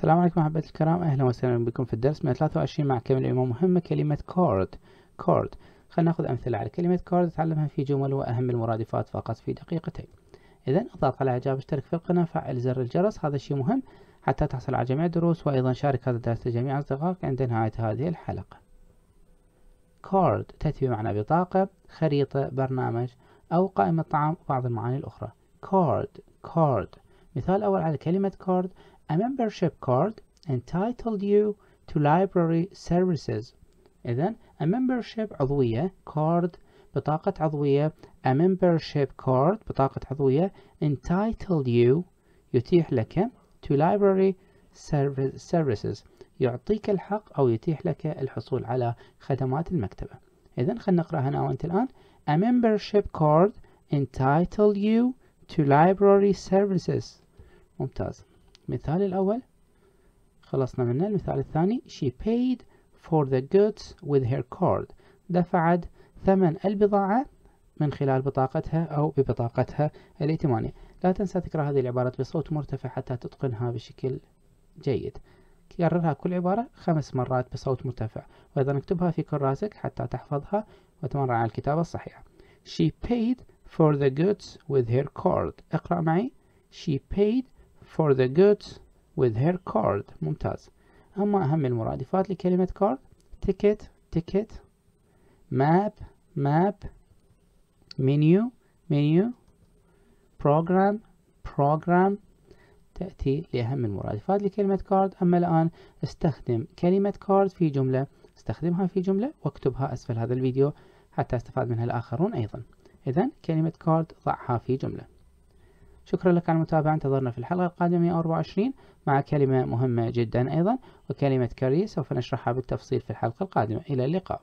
السلام عليكم أحبتي الكرام. أهلا وسهلا بكم في الدرس. 123 مع كلمة مهمة كلمة card card خلينا نأخذ أمثلة على كلمة card نتعلمها في جمل وأهم المرادفات فقط في دقيقتين. إذا أضغط على إعجاب اشترك في القناة فعل زر الجرس. هذا الشيء مهم حتى تحصل على جميع الدروس وأيضا شارك هذا الدرس لجميع أصدقائك عند نهاية هذه الحلقة. card تأتي بمعنى بطاقة خريطة برنامج أو قائمة طعام وبعض المعاني الأخرى. card card مثال أول على كلمة card A membership card entitled you to library services إذا a membership عضوية card بطاقة عضوية a membership card بطاقة عضوية entitled you يتيح لك to library services يعطيك الحق أو يتيح لك الحصول على خدمات المكتبة إذا خلينا نقرأ هنا وأنت الآن a membership card entitled you to library services ممتاز المثال الأول. خلصنا منه. المثال الثاني. She paid for the goods with her card. دفعت ثمن البضاعة من خلال بطاقتها أو ببطاقتها الائتمانية. لا تنسى تقرأ هذه العبارات بصوت مرتفع حتى تتقنها بشكل جيد. كررها كل عبارة خمس مرات بصوت مرتفع وأيضا اكتبها في كراسك حتى تحفظها وتمر على الكتابة الصحيحة. She paid for the goods with her card. اقرأ معي. She paid for the goods with her card. ممتاز. أما أهم المرادفات لكلمة card ticket ticket map map menu menu program program تأتي لأهم المرادفات لكلمة card. أما الآن استخدم كلمة card في جملة استخدمها في جملة واكتبها أسفل هذا الفيديو حتى أستفاد منها الآخرون أيضا. إذا كلمة card ضعها في جملة. شكرا لك على المتابعة. انتظرنا في الحلقة القادمة 124 مع كلمة مهمة جدا أيضا وكلمة كاري سوف نشرحها بالتفصيل في الحلقة القادمة. إلى اللقاء.